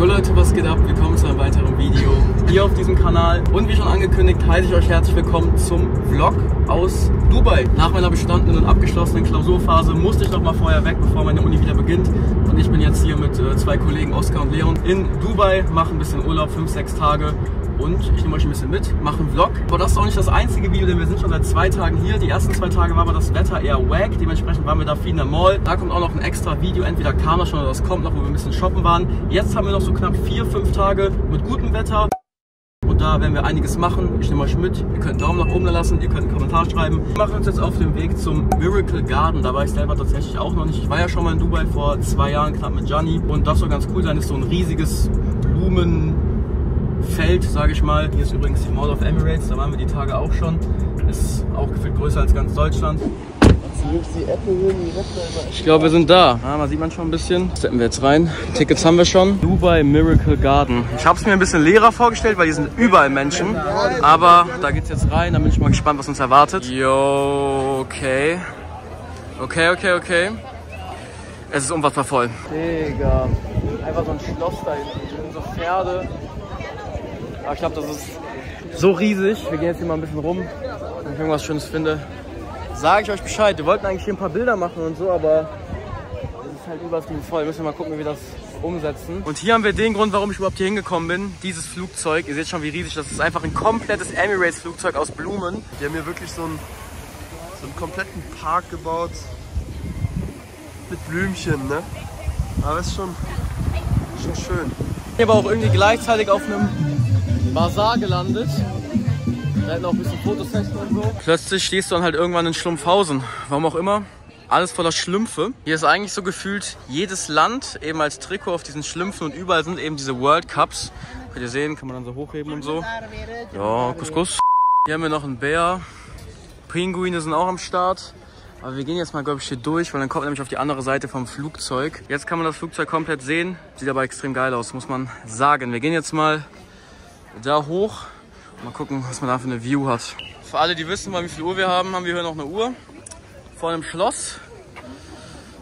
Jo Leute, was geht ab? Willkommen zu einem weiteren Video hier auf diesem Kanal. Und wie schon angekündigt, heiße ich euch herzlich willkommen zum Vlog aus Dubai. Nach meiner bestandenen und abgeschlossenen Klausurphase musste ich noch mal vorher weg, bevor meine Uni wieder beginnt. Und ich bin jetzt hier mit äh, zwei Kollegen, Oskar und Leon, in Dubai, mache ein bisschen Urlaub, 5, 6 Tage und ich nehme euch ein bisschen mit, mache einen Vlog. Aber das ist auch nicht das einzige Video, denn wir sind schon seit zwei Tagen hier. Die ersten zwei Tage war aber das Wetter eher wack, dementsprechend waren wir da viel in der Mall. Da kommt auch noch ein extra Video, entweder kam das schon oder das kommt noch, wo wir ein bisschen shoppen waren. Jetzt haben wir noch so knapp vier, fünf Tage mit gutem Wetter. Und da werden wir einiges machen. Ich nehme euch mit. Ihr könnt einen Daumen nach oben lassen, ihr könnt einen Kommentar schreiben. Wir machen uns jetzt auf den Weg zum Miracle Garden. Da war ich selber tatsächlich auch noch nicht. Ich war ja schon mal in Dubai vor zwei Jahren, knapp mit Gianni. Und das soll ganz cool sein. Das ist so ein riesiges Blumen... Feld, sage ich mal. Hier ist übrigens die Mall of Emirates, da waren wir die Tage auch schon. Ist auch gefühlt größer als ganz Deutschland. Ich glaube, wir sind da. Ja, man sieht man schon ein bisschen. Steppen wir jetzt rein. Tickets haben wir schon. Dubai Miracle Garden. Ich habe es mir ein bisschen leerer vorgestellt, weil hier sind überall Menschen. Aber da geht's jetzt rein. Da bin ich mal gespannt, was uns erwartet. Yo, okay. Okay, okay, okay. Es ist unfassbar voll. Digga. Einfach so ein Schloss da hinten. Hier sind so Pferde. Aber ich glaube, das ist so riesig. Wir gehen jetzt hier mal ein bisschen rum. Wenn ich irgendwas Schönes finde, sage ich euch Bescheid. Wir wollten eigentlich hier ein paar Bilder machen und so, aber es ist halt übertrieben voll. Müssen wir mal gucken, wie wir das umsetzen. Und hier haben wir den Grund, warum ich überhaupt hier hingekommen bin. Dieses Flugzeug. Ihr seht schon, wie riesig das ist. Einfach ein komplettes Emirates-Flugzeug aus Blumen. Die haben hier wirklich so einen, so einen kompletten Park gebaut. Mit Blümchen, ne? Aber es ist schon, schon schön. Hier aber auch irgendwie gleichzeitig auf einem Bazar gelandet. Da hätten auch ein bisschen Fotosession und so. Plötzlich stehst du dann halt irgendwann in Schlumpfhausen. Warum auch immer. Alles voller Schlümpfe. Hier ist eigentlich so gefühlt jedes Land eben als Trikot auf diesen Schlümpfen und überall sind eben diese World Cups. Könnt ihr sehen, kann man dann so hochheben und so. Ja, Couscous. Hier haben wir noch einen Bär. Pinguine sind auch am Start. Aber wir gehen jetzt mal, glaube ich, hier durch, weil dann kommt nämlich auf die andere Seite vom Flugzeug. Jetzt kann man das Flugzeug komplett sehen. Sieht aber extrem geil aus, muss man sagen. Wir gehen jetzt mal da hoch. Mal gucken, was man da für eine View hat. Für alle, die wissen, wie viel Uhr wir haben, haben wir hier noch eine Uhr. Vor einem Schloss.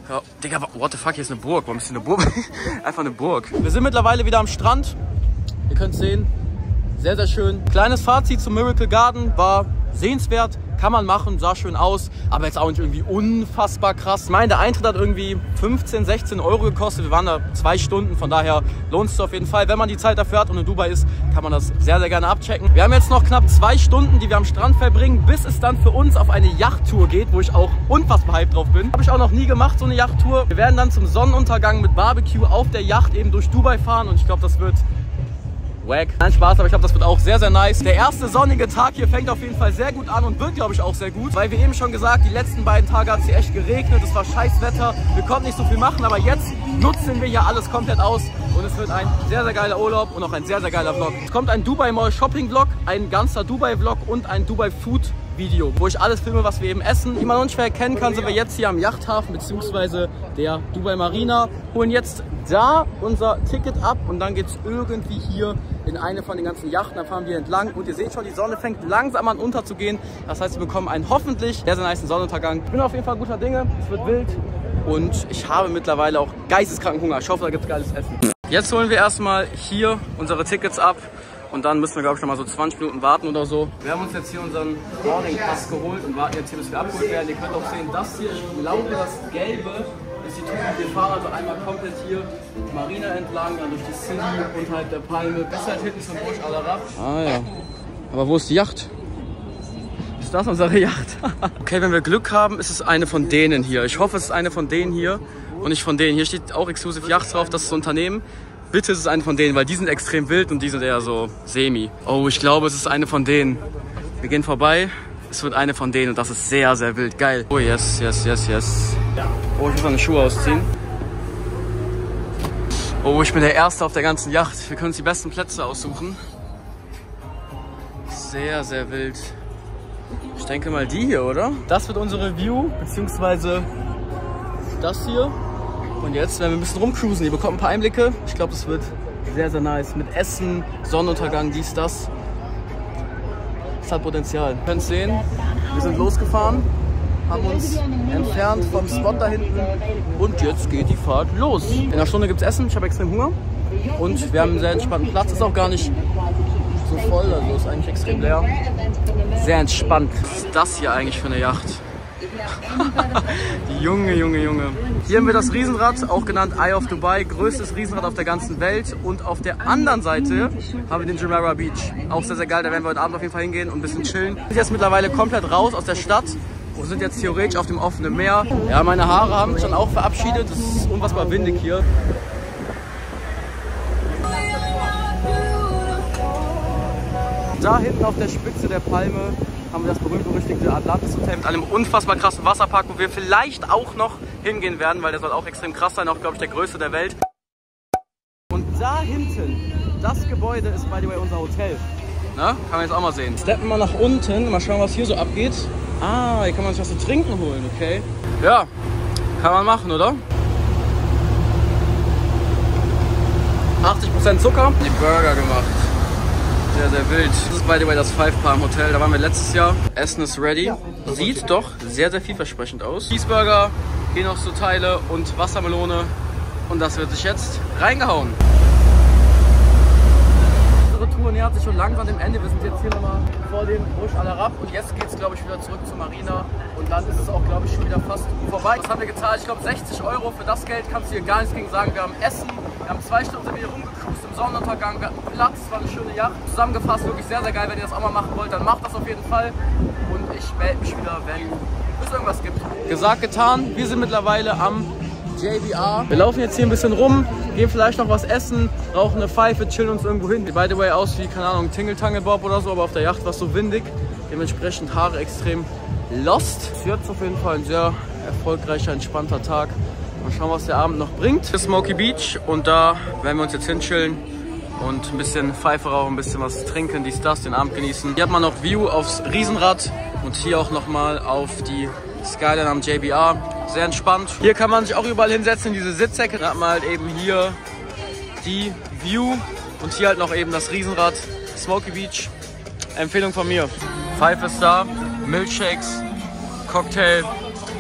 Ja, Digga, what the fuck, hier ist eine Burg. Warum ist hier eine Burg? Einfach eine Burg. Wir sind mittlerweile wieder am Strand. Ihr könnt sehen. Sehr, sehr schön. Kleines Fazit zum Miracle Garden. War sehenswert, kann man machen, sah schön aus, aber jetzt auch nicht irgendwie unfassbar krass. Ich meine, der Eintritt hat irgendwie 15, 16 Euro gekostet. Wir waren da zwei Stunden, von daher lohnt es auf jeden Fall. Wenn man die Zeit dafür hat und in Dubai ist, kann man das sehr, sehr gerne abchecken. Wir haben jetzt noch knapp zwei Stunden, die wir am Strand verbringen, bis es dann für uns auf eine Yachttour geht, wo ich auch unfassbar hyped drauf bin. Habe ich auch noch nie gemacht, so eine Yachttour. Wir werden dann zum Sonnenuntergang mit Barbecue auf der Yacht eben durch Dubai fahren und ich glaube, das wird wack. Nein, Spaß, aber ich glaube, das wird auch sehr, sehr nice. Der erste sonnige Tag hier fängt auf jeden Fall sehr gut an und wird, glaube ich, auch sehr gut. Weil wir eben schon gesagt, die letzten beiden Tage hat es hier echt geregnet. Es war scheiß Wetter. Wir konnten nicht so viel machen, aber jetzt nutzen wir hier alles komplett aus. Und es wird ein sehr, sehr geiler Urlaub und auch ein sehr, sehr geiler Vlog. Es kommt ein Dubai Mall Shopping Vlog, ein ganzer Dubai Vlog und ein Dubai Food Video, wo ich alles filme, was wir eben essen. Wie man unschwer erkennen kann, sind wir jetzt hier am Yachthafen bzw. der Dubai Marina. Holen jetzt da unser Ticket ab und dann geht es irgendwie hier in eine von den ganzen Yachten. Da fahren wir entlang und ihr seht schon, die Sonne fängt langsam an unterzugehen. Das heißt, wir bekommen einen hoffentlich sehr, sehr nice Sonnenuntergang. Ich bin auf jeden Fall guter Dinge. Es wird wild und ich habe mittlerweile auch geisteskranken Hunger. Ich hoffe, da gibt es geiles Essen. Jetzt holen wir erstmal hier unsere Tickets ab. Und dann müssen wir, glaube ich, noch mal so 20 Minuten warten oder so. Wir haben uns jetzt hier unseren Boarding Pass geholt und warten jetzt hier, bis wir abgeholt werden. Ihr könnt auch sehen, das hier, ich glaube, das Gelbe Tour. Wir fahren also einmal komplett hier Marina entlang, dann durch die City, unterhalb der Palme, bis halt hinten zum Burj Al Arab. Ah ja. Aber wo ist die Yacht? Ist das unsere Yacht? okay, wenn wir Glück haben, ist es eine von denen hier. Ich hoffe, es ist eine von denen hier und nicht von denen. Hier steht auch Exclusive Yachts drauf, das ist das Unternehmen. Bitte ist es eine von denen, weil die sind extrem wild und die sind eher so semi. Oh, ich glaube, es ist eine von denen. Wir gehen vorbei. Es wird eine von denen und das ist sehr, sehr wild. Geil. Oh, yes, yes, yes, yes. Oh, ich muss meine Schuhe ausziehen. Oh, ich bin der Erste auf der ganzen Yacht. Wir können uns die besten Plätze aussuchen. Sehr, sehr wild. Ich denke mal die hier, oder? Das wird unsere View, beziehungsweise das hier. Und jetzt werden wir ein bisschen rumcruisen. Ihr bekommt ein paar Einblicke. Ich glaube, es wird sehr, sehr nice. Mit Essen, Sonnenuntergang, dies, das. Es hat Potenzial. Ihr könnt sehen, wir sind losgefahren, haben uns entfernt vom Spot da hinten und jetzt geht die Fahrt los. In einer Stunde gibt es Essen. Ich habe extrem Hunger. Und wir haben einen sehr entspannten Platz. Ist auch gar nicht so voll, also ist eigentlich extrem leer. Sehr entspannt. Was ist das hier eigentlich für eine Yacht? Junge, Junge, Junge. Hier haben wir das Riesenrad, auch genannt Eye of Dubai, größtes Riesenrad auf der ganzen Welt. Und auf der anderen Seite haben wir den Jumeirah Beach. Auch sehr, sehr geil, da werden wir heute Abend auf jeden Fall hingehen und ein bisschen chillen. Wir sind jetzt mittlerweile komplett raus aus der Stadt und sind jetzt theoretisch auf dem offenen Meer. Ja, meine Haare haben sich dann auch verabschiedet. Es ist unfassbar windig hier. Da hinten auf der Spitze der Palme haben wir das berühmt-berüchtigte Atlantis Hotel mit einem unfassbar krassen Wasserpark, wo wir vielleicht auch noch hingehen werden, weil der soll auch extrem krass sein, auch glaube ich der größte der Welt. Und da hinten, das Gebäude ist by the way unser Hotel. Na, kann man jetzt auch mal sehen. Steppen wir nach unten, mal schauen, was hier so abgeht. Ah, hier kann man sich was zu trinken holen, okay. Ja, kann man machen, oder? 80% Zucker, die Burger gemacht. Sehr, sehr wild. Das ist by the way das Five Palm Hotel. Da waren wir letztes Jahr. Essen ist ready. Sieht doch sehr, sehr vielversprechend aus. Cheeseburger, hier noch so Teile und Wassermelone. Und das wird sich jetzt reingehauen. Tour nähert sich schon langsam dem Ende. Wir sind jetzt hier nochmal vor dem Busch Al Arab. Und jetzt geht es, glaube ich, wieder zurück zur Marina. Und dann ist es auch, glaube ich, schon wieder fast vorbei. Das haben wir gezahlt. Ich glaube, 60 Euro. Für das Geld kannst du hier gar nichts gegen sagen. Wir haben Essen. Wir haben zwei Stunden hier rumgecruised im Sonnenuntergang. Wir hatten Platz. War eine schöne Yacht. Zusammengefasst wirklich sehr, sehr geil. Wenn ihr das auch mal machen wollt, dann macht das auf jeden Fall. Und ich melde mich wieder, wenn es irgendwas gibt. Gesagt, getan. Wir sind mittlerweile am JBR. Wir laufen jetzt hier ein bisschen rum, gehen vielleicht noch was essen, rauchen eine Pfeife, chillen uns irgendwo hin. Sieht by the way aus wie, keine Ahnung, Tingle Tangle Bob oder so, aber auf der Yacht war es so windig. Dementsprechend Haare extrem lost. Es wird auf jeden Fall ein sehr erfolgreicher, entspannter Tag. Mal schauen, was der Abend noch bringt. Smoky Beach und da werden wir uns jetzt hinchillen und ein bisschen Pfeife rauchen, ein bisschen was trinken, dies, das, den Abend genießen. Hier hat man noch View aufs Riesenrad und hier auch nochmal auf die Skyline am JBR. Sehr entspannt. Hier kann man sich auch überall hinsetzen in diese Sitzsäcke. Dann hat man halt eben hier die View und hier halt noch eben das Riesenrad Smoky Beach. Empfehlung von mir. Pfeife ist da, Milkshakes, Cocktail,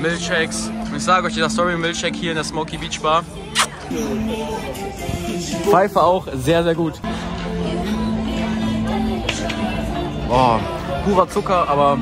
Milkshakes. Und ich sage euch, dieser Story Milkshake hier in der Smoky Beach Bar. Pfeife auch sehr, sehr gut. Boah, purer Zucker, aber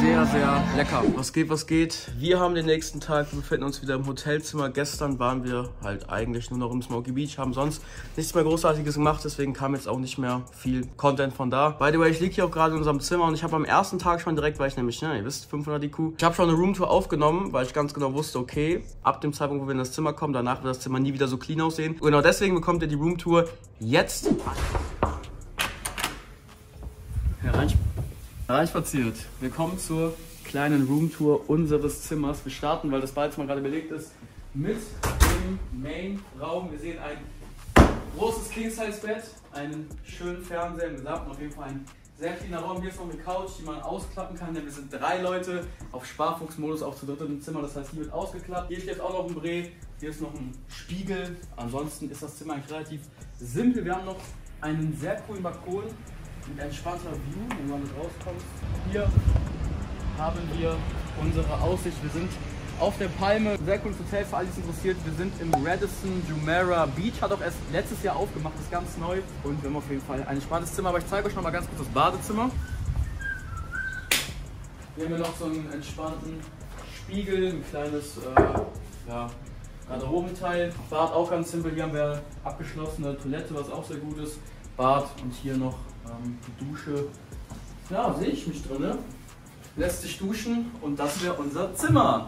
sehr, sehr lecker. Was geht, was geht? Wir haben den nächsten Tag, wir befinden uns wieder im Hotelzimmer. Gestern waren wir halt eigentlich nur noch im Smoky Beach, haben sonst nichts mehr Großartiges gemacht, deswegen kam jetzt auch nicht mehr viel Content von da. By the way, ich liege hier auch gerade in unserem Zimmer und ich habe am ersten Tag schon direkt, weil ich nämlich, ne, ihr wisst, 500 IQ, ich habe schon eine Roomtour aufgenommen, weil ich ganz genau wusste, okay, ab dem Zeitpunkt, wo wir in das Zimmer kommen, danach wird das Zimmer nie wieder so clean aussehen. Und genau deswegen bekommt ihr die Roomtour jetzt. Herein Reinspaziert. Wir kommen zur kleinen Roomtour unseres Zimmers. Wir starten, weil das Badezimmer gerade belegt ist, mit dem Main-Raum. Wir sehen ein großes King-Size-Bett, einen schönen Fernseher im Gesamten, auf jeden Fall ein sehr kleiner Raum. Hier ist noch eine Couch, die man ausklappen kann, denn wir sind drei Leute auf Sparfuchsmodus auch zu dritt im Zimmer. Das heißt, hier wird ausgeklappt. Hier steht auch noch ein Bre, hier ist noch ein Spiegel. Ansonsten ist das Zimmer eigentlich relativ simpel. Wir haben noch einen sehr coolen Balkon mit entspannter View, wenn man rauskommt. Hier haben wir unsere Aussicht. Wir sind auf der Palme. Sehr cooles Hotel für alle, die es interessiert. Wir sind im Radisson Jumeirah Beach. Hat auch erst letztes Jahr aufgemacht, ist ganz neu. Und wir haben auf jeden Fall ein entspanntes Zimmer. Aber ich zeige euch noch mal ganz kurz das Badezimmer. Hier haben wir noch so einen entspannten Spiegel, ein kleines äh, ja, Garderobenteil. Bad auch ganz simpel. Hier haben wir abgeschlossene Toilette, was auch sehr gut ist. Bad und hier noch ähm, die Dusche. Ja, sehe ich mich drin. Lässt sich duschen und das wäre unser Zimmer.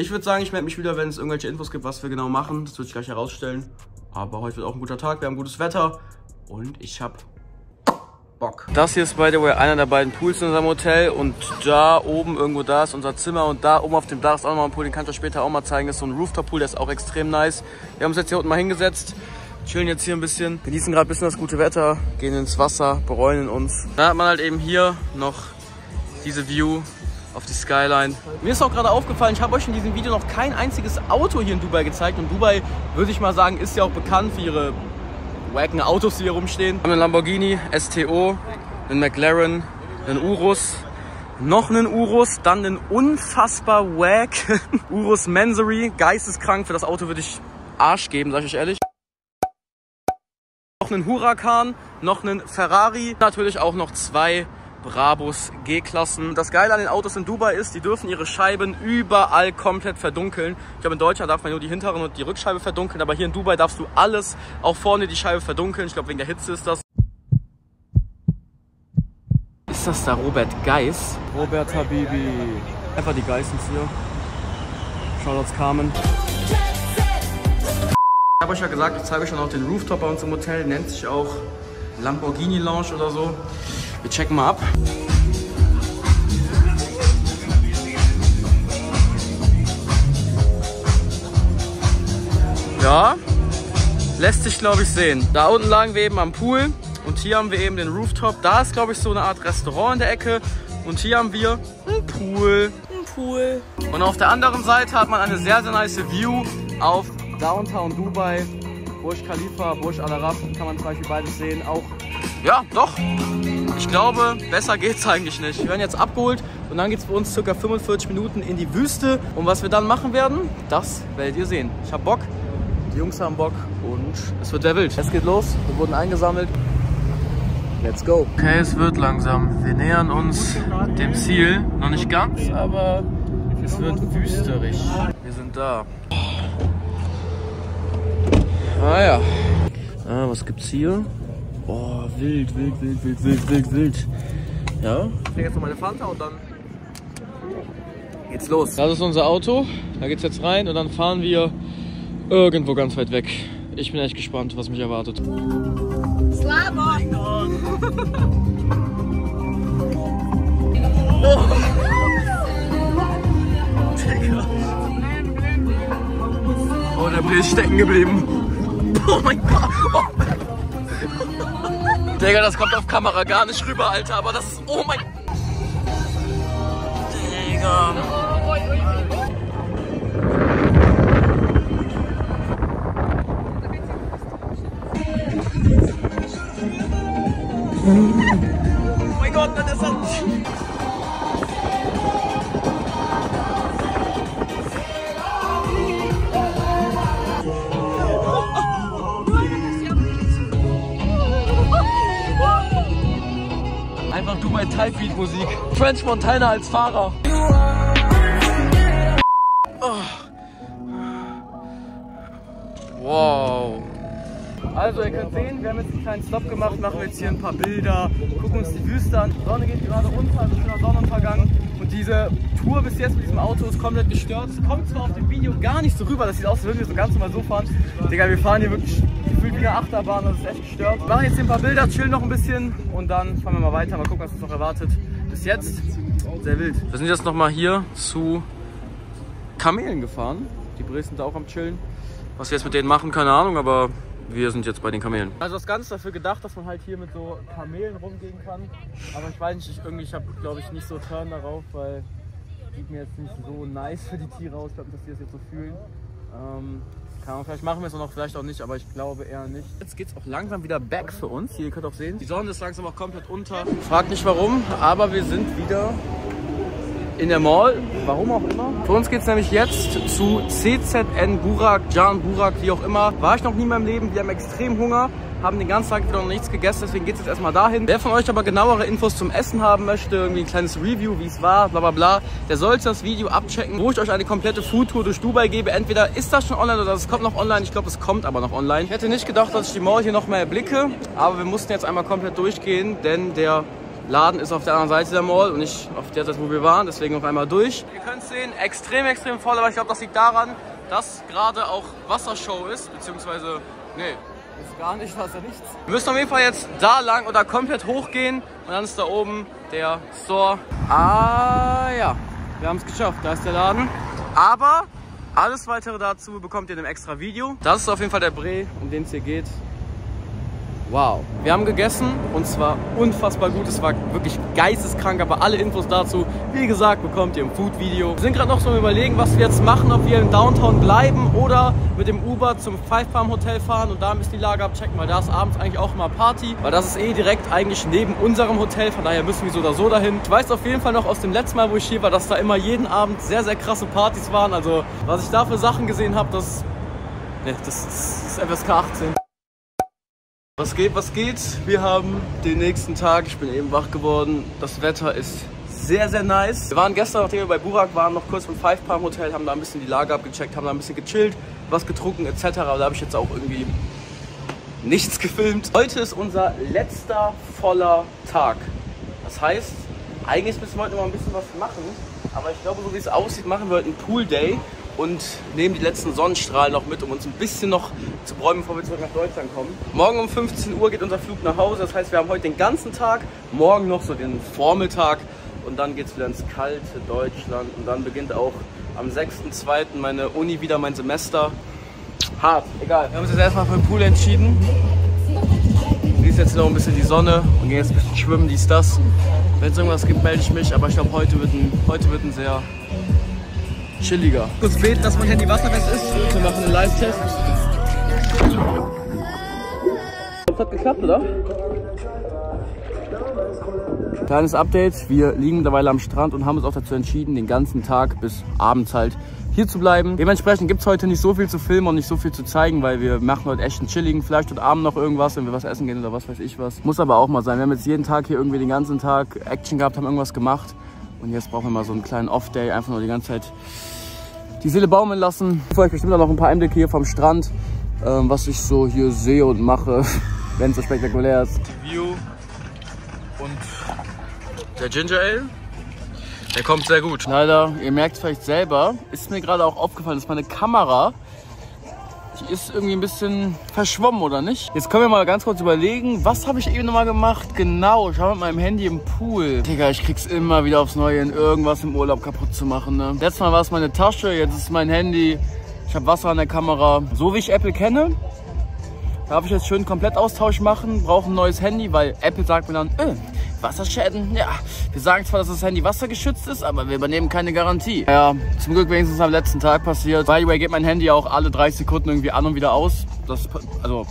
Ich würde sagen, ich melde mich wieder, wenn es irgendwelche Infos gibt, was wir genau machen. Das wird sich gleich herausstellen. Aber heute wird auch ein guter Tag. Wir haben gutes Wetter und ich habe Bock. Das hier ist, by the way, einer der beiden Pools in unserem Hotel. Und da oben, irgendwo da ist unser Zimmer. Und da oben auf dem Dach ist auch nochmal ein Pool. Den kann ich euch später auch mal zeigen. Das ist so ein Rooftop-Pool, der ist auch extrem nice. Wir haben uns jetzt hier unten mal hingesetzt. Chillen jetzt hier ein bisschen, genießen gerade ein bisschen das gute Wetter, gehen ins Wasser, bereuen uns. Da hat man halt eben hier noch diese View auf die Skyline. Mir ist auch gerade aufgefallen, ich habe euch in diesem Video noch kein einziges Auto hier in Dubai gezeigt. Und Dubai, würde ich mal sagen, ist ja auch bekannt für ihre wacken Autos, die hier rumstehen. Wir haben einen Lamborghini STO, einen McLaren, einen Urus, noch einen Urus, dann einen unfassbar wack Urus Mansory. Geisteskrank, für das Auto würde ich Arsch geben, sag ich euch ehrlich. Einen Huracan, noch einen Ferrari, natürlich auch noch zwei Brabus G-Klassen. Das Geile an den Autos in Dubai ist, die dürfen ihre Scheiben überall komplett verdunkeln. Ich glaube, in Deutschland darf man nur die hinteren und die Rückscheibe verdunkeln, aber hier in Dubai darfst du alles, auch vorne die Scheibe verdunkeln. Ich glaube, wegen der Hitze ist das. Ist das da Robert Geis? Robert Habibi. Einfach die Geissens hier. Shoutouts Carmen. Ich habe euch ja gesagt, ich zeige euch schon auch den Rooftop bei uns im Hotel. Nennt sich auch Lamborghini Lounge oder so. Wir checken mal ab. Ja, lässt sich glaube ich sehen. Da unten lagen wir eben am Pool und hier haben wir eben den Rooftop. Da ist glaube ich so eine Art Restaurant in der Ecke und hier haben wir einen Pool. Ein Pool. Und auf der anderen Seite hat man eine sehr, sehr nice View auf Downtown Dubai. Burj Khalifa, Burj Al Arab, kann man zum Beispiel beides sehen. Auch, ja, doch. Ich glaube, besser geht's eigentlich nicht. Wir werden jetzt abgeholt und dann geht's für uns circa 45 Minuten in die Wüste. Und was wir dann machen werden, das werdet ihr sehen. Ich hab Bock, die Jungs haben Bock und es wird sehr wild. Es geht los, wir wurden eingesammelt. Let's go. Okay, es wird langsam. Wir nähern uns dem Ziel. Noch nicht ganz, aber es wird wüsterisch. Wir sind da. Ah ja. Ah, was gibt's hier? Oh, wild, wild, wild, wild, wild, wild, wild. Ja. Ich kriege jetzt noch meine Fanta und dann geht's los. Das ist unser Auto. Da geht's jetzt rein und dann fahren wir irgendwo ganz weit weg. Ich bin echt gespannt, was mich erwartet. Slava! Oh, der Brief ist stecken geblieben. Oh mein Gott. Oh. Digga, das kommt auf Kamera gar nicht rüber, Alter. Aber das ist. Oh mein. Digga. Oh mein Gott, das ist ein. Einfach Dubai Type Beat Musik. French Montana als Fahrer. Wow. Also ihr könnt sehen, wir haben jetzt einen kleinen Stop gemacht, machen jetzt hier ein paar Bilder, gucken uns die Wüste an. Die Sonne geht gerade runter, ist schon Sonnenuntergang. Und diese Tour bis jetzt mit diesem Auto ist komplett gestört. Es kommt zwar auf dem Video gar nicht so rüber, das sieht aus, als würden wir so ganz normal so fahren. Digga, wir fahren hier wirklich gefühlt eine Achterbahn, das ist echt gestört. Wir machen jetzt ein paar Bilder, chillen noch ein bisschen und dann fahren wir mal weiter, mal gucken, was uns noch erwartet. Bis jetzt sehr wild. Wir sind jetzt nochmal hier zu Kamelen gefahren. Die Brüder sind da auch am Chillen. Was wir jetzt mit denen machen, keine Ahnung, aber wir sind jetzt bei den Kamelen. Also das Ganze dafür gedacht, dass man halt hier mit so Kamelen rumgehen kann. Aber ich weiß nicht, ich, irgendwie, ich habe glaube ich nicht so Turn darauf, weil sieht mir jetzt nicht so nice für die Tiere aus. Glaube, dass die das jetzt so fühlen. Ähm, kann man, vielleicht machen wir es noch, vielleicht auch nicht, aber ich glaube eher nicht. Jetzt geht es auch langsam wieder back für uns. Hier, ihr könnt auch sehen, die Sonne ist langsam auch komplett unter. Fragt nicht warum, aber wir sind wieder in der Mall, warum auch immer. Für uns geht es nämlich jetzt zu CZN Burak, Jan Burak, wie auch immer. War ich noch nie in meinem Leben, wir haben extrem Hunger, haben den ganzen Tag wieder noch nichts gegessen, deswegen geht es jetzt erstmal dahin. Wer von euch aber genauere Infos zum Essen haben möchte, irgendwie ein kleines Review, wie es war, bla bla bla, der sollte das Video abchecken, wo ich euch eine komplette Foodtour durch Dubai gebe. Entweder ist das schon online oder es kommt noch online. Ich glaube, es kommt aber noch online. Ich hätte nicht gedacht, dass ich die Mall hier noch mehr erblicke, aber wir mussten jetzt einmal komplett durchgehen, denn der Laden ist auf der anderen Seite der Mall und nicht auf der Seite, wo wir waren. Deswegen noch einmal durch. Ihr könnt sehen, extrem, extrem voll, aber ich glaube, das liegt daran, dass gerade auch Wassershow ist, beziehungsweise, nee, ist gar nicht Wasser, nichts. Wir müssen auf jeden Fall jetzt da lang oder komplett hochgehen und dann ist da oben der Store. Ah ja, wir haben es geschafft, da ist der Laden. Aber alles weitere dazu bekommt ihr in einem extra Video. Das ist auf jeden Fall der Bre, um den es hier geht. Wow. Wir haben gegessen und zwar unfassbar gut. Es war wirklich geisteskrank, aber alle Infos dazu, wie gesagt, bekommt ihr im Food-Video. Wir sind gerade noch so am überlegen, was wir jetzt machen, ob wir im Downtown bleiben oder mit dem Uber zum Five Palm Hotel fahren und da ein bisschen die Lage abchecken, weil da ist abends eigentlich auch immer Party, weil das ist eh direkt eigentlich neben unserem Hotel, von daher müssen wir so oder so dahin. Ich weiß auf jeden Fall noch aus dem letzten Mal, wo ich hier war, dass da immer jeden Abend sehr, sehr krasse Partys waren. Also, was ich da für Sachen gesehen habe, das, nee, das ist FSK 18. Was geht, was geht? Wir haben den nächsten Tag. Ich bin eben wach geworden. Das Wetter ist sehr, sehr nice. Wir waren gestern, nachdem wir bei Burak waren, noch kurz im Five Palm Hotel, haben da ein bisschen die Lage abgecheckt, haben da ein bisschen gechillt, was getrunken etc. Aber da habe ich jetzt auch irgendwie nichts gefilmt. Heute ist unser letzter voller Tag. Das heißt, eigentlich müssen wir heute noch mal ein bisschen was machen. Aber ich glaube, so wie es aussieht, machen wir heute einen Pool Day und nehmen die letzten Sonnenstrahlen noch mit, um uns ein bisschen noch zu bräumen, bevor wir zurück nach Deutschland kommen. Morgen um 15 Uhr geht unser Flug nach Hause. Das heißt, wir haben heute den ganzen Tag, morgen noch so den Vormittag und dann geht es wieder ins kalte Deutschland und dann beginnt auch am 6.2. meine Uni wieder mein Semester. Hart, egal. Wir haben uns jetzt erstmal für den Pool entschieden. Genießen jetzt noch ein bisschen die Sonne und gehen jetzt ein bisschen schwimmen, dies, das. Wenn es irgendwas gibt, melde ich mich, aber ich glaube, heute, heute wird ein sehr chilliger. Kurz beten, dass mein Handy wasserfest ist. Wir machen einen Live-Test. Das hat geklappt, oder? Kleines Update, wir liegen mittlerweile am Strand und haben uns auch dazu entschieden, den ganzen Tag bis abends halt hier zu bleiben. Dementsprechend gibt es heute nicht so viel zu filmen und nicht so viel zu zeigen, weil wir machen heute echt einen chilligen, vielleicht heute Abend noch irgendwas, wenn wir was essen gehen oder was weiß ich was. Muss aber auch mal sein. Wir haben jetzt jeden Tag hier irgendwie den ganzen Tag Action gehabt, haben irgendwas gemacht und jetzt brauchen wir mal so einen kleinen Off-Day, einfach nur die ganze Zeit die Seele baumeln lassen. Ich euch bestimmt auch noch ein paar Einblicke hier vom Strand, ähm, was ich so hier sehe und mache, wenn es so spektakulär ist. Die View und der Ginger Ale. Der kommt sehr gut. Leider, ihr merkt es vielleicht selber, ist mir gerade auch aufgefallen, dass meine Kamera, die ist irgendwie ein bisschen verschwommen, oder nicht? Jetzt können wir mal ganz kurz überlegen, was habe ich eben nochmal gemacht? Genau, ich war mit meinem Handy im Pool. Digga, ich krieg's immer wieder aufs Neue in irgendwas im Urlaub kaputt zu machen. Ne? Letztes Mal war es meine Tasche, jetzt ist mein Handy. Ich habe Wasser an der Kamera. So wie ich Apple kenne, darf ich jetzt schön Komplettaustausch machen, brauche ein neues Handy, weil Apple sagt mir dann, äh, Wasserschäden, ja, wir sagen zwar, dass das Handy wassergeschützt ist, aber wir übernehmen keine Garantie. Ja, zum Glück wenigstens am letzten Tag passiert. By the way, geht mein Handy auch alle 30 Sekunden irgendwie an und wieder aus. Das, also,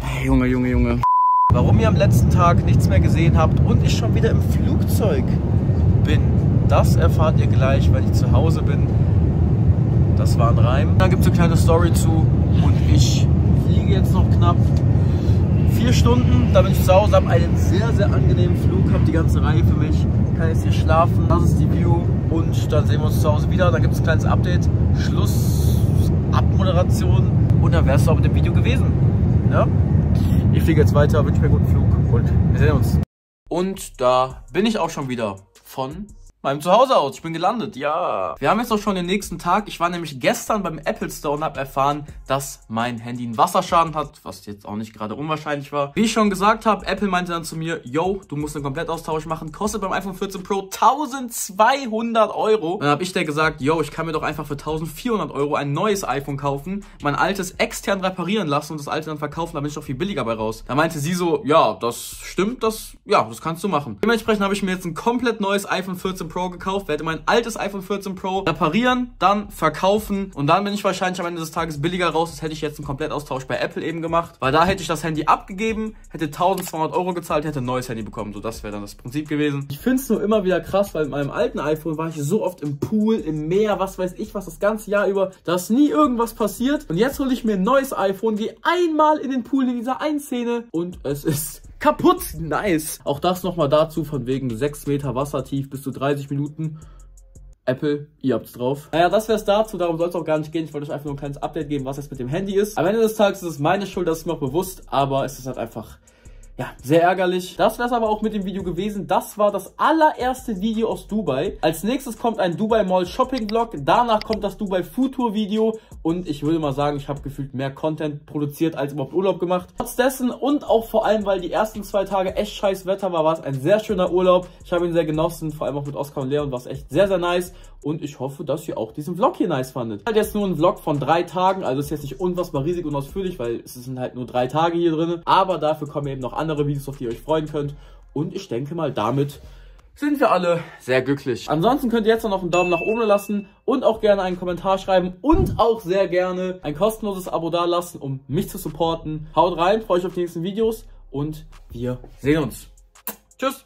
hey, Junge, Junge, Junge. Warum ihr am letzten Tag nichts mehr gesehen habt und ich schon wieder im Flugzeug bin, das erfahrt ihr gleich, wenn ich zu Hause bin. Das war ein Reim. Dann gibt es eine kleine Story zu und ich fliege jetzt noch knapp vier Stunden, da bin ich zu Hause, habe einen sehr, sehr angenehmen Flug, habe die ganze Reihe für mich, kann jetzt hier schlafen, das ist die View und dann sehen wir uns zu Hause wieder. Dann gibt es ein kleines Update, Schluss, Abmoderation und dann wärst du auch mit dem Video gewesen. Ja? Ich fliege jetzt weiter, wünsche mir einen guten Flug und wir sehen uns. Und da bin ich auch schon wieder von meinem Zuhause aus. Ich bin gelandet, ja. Wir haben jetzt auch schon den nächsten Tag. Ich war nämlich gestern beim Apple Store und habe erfahren, dass mein Handy einen Wasserschaden hat, was jetzt auch nicht gerade unwahrscheinlich war. Wie ich schon gesagt habe, Apple meinte dann zu mir, yo, du musst einen Komplettaustausch machen. Kostet beim iPhone 14 Pro 1200 Euro. Dann habe ich dir gesagt, yo, ich kann mir doch einfach für 1400 Euro ein neues iPhone kaufen, mein altes extern reparieren lassen und das alte dann verkaufen, da bin ich doch viel billiger bei raus. Da meinte sie so, ja, das stimmt, das, ja, das kannst du machen. Dementsprechend habe ich mir jetzt ein komplett neues iPhone 14 Pro Pro gekauft, werde mein altes iPhone 14 Pro reparieren, dann verkaufen und dann bin ich wahrscheinlich am Ende des Tages billiger raus. Das hätte ich jetzt einen Komplettaustausch bei Apple eben gemacht, weil da hätte ich das Handy abgegeben, hätte 1200 Euro gezahlt, hätte ein neues Handy bekommen. So, das wäre dann das Prinzip gewesen. Ich finde es nur immer wieder krass, weil mit meinem alten iPhone war ich so oft im Pool, im Meer, was weiß ich was, das ganze Jahr über. Da ist nie irgendwas passiert. Und jetzt hole ich mir ein neues iPhone, gehe einmal in den Pool in dieser einen Szene und es ist kaputt. Nice. Auch das nochmal dazu, von wegen 6 Meter Wassertief bis zu 30 Minuten. Apple, ihr habt's drauf. Naja, das wär's dazu, darum soll es auch gar nicht gehen. Ich wollte euch einfach nur ein kleines Update geben, was jetzt mit dem Handy ist. Am Ende des Tages ist es meine Schuld, das ist mir auch bewusst, aber es ist halt einfach ja, sehr ärgerlich. Das wäre es aber auch mit dem Video gewesen. Das war das allererste Video aus Dubai. Als nächstes kommt ein Dubai Mall Shopping Vlog. Danach kommt das Dubai Food Tour Video. Und ich würde mal sagen, ich habe gefühlt mehr Content produziert als überhaupt Urlaub gemacht. Trotz dessen und auch vor allem, weil die ersten zwei Tage echt scheiß Wetter war, war es ein sehr schöner Urlaub. Ich habe ihn sehr genossen, vor allem auch mit Oskar und Leon war es echt sehr, sehr nice. Und ich hoffe, dass ihr auch diesen Vlog hier nice fandet. Halt jetzt nur ein Vlog von drei Tagen, also ist jetzt nicht unfassbar riesig und ausführlich, weil es sind halt nur drei Tage hier drin. Aber dafür kommen eben noch andere Videos, auf die ihr euch freuen könnt. Und ich denke mal, damit sind wir alle sehr glücklich. Ansonsten könnt ihr jetzt noch einen Daumen nach oben lassen und auch gerne einen Kommentar schreiben und auch sehr gerne ein kostenloses Abo dalassen, um mich zu supporten. Haut rein, freue euch auf die nächsten Videos und wir sehen uns. Tschüss.